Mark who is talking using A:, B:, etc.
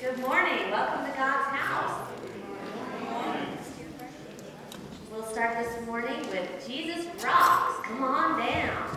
A: Good morning. Welcome to God's house. We'll start this morning with Jesus Rocks. Come on down.